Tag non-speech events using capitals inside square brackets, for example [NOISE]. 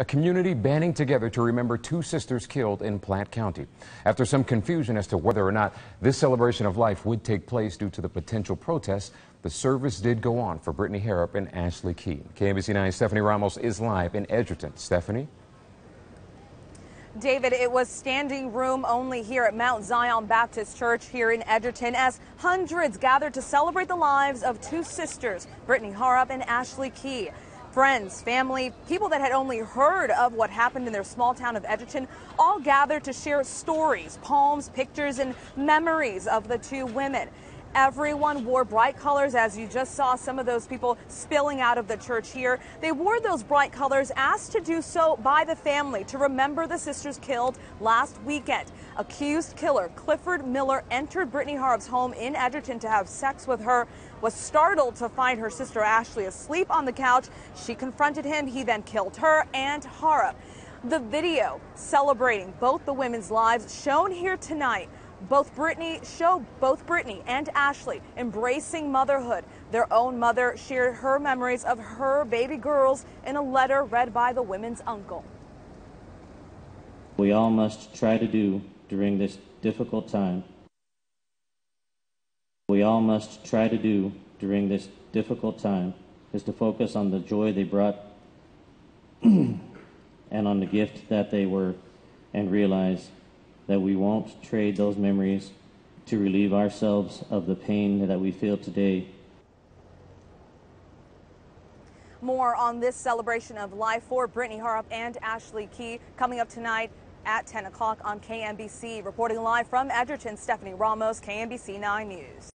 A community banding together to remember two sisters killed in Platte County. After some confusion as to whether or not this celebration of life would take place due to the potential protests, the service did go on for Britny Haarup and Ashley Key. KMBC 9 Stephanie Ramos is live in Edgerton. Stephanie? David, it was standing room only here at Mount Zion Baptist Church here in Edgerton as hundreds gathered to celebrate the lives of two sisters, Britny Haarup and Ashley Key. Friends, family, people that had only heard of what happened in their small town of Edgerton all gathered to share stories, poems, pictures, and memories of the two women. Everyone wore bright colors, as you just saw some of those people spilling out of the church here. They wore those bright colors, asked to do so by the family to remember the sisters killed last weekend. Accused killer Clifford Miller entered Britny Haarup's home in Edgerton to have sex with her, was startled to find her sister Ashley asleep on the couch. She confronted him. He then killed her and Haarup. The video celebrating both the women's lives shown here tonight both Britny show both Britny and Ashley embracing motherhood. Their own mother shared her memories of her baby girls in a letter read by the women's uncle. We all must try to do during this difficult time. We all must try to do during this difficult time is to focus on the joy they brought [CLEARS THROAT] and on the gift that they were and realize that we won't trade those memories to relieve ourselves of the pain that we feel today. More on this celebration of life for Britny Haarup and Ashley Key coming up tonight at 10 o'clock on KMBC. Reporting live from Edgerton, Stephanie Ramos, KMBC 9 News.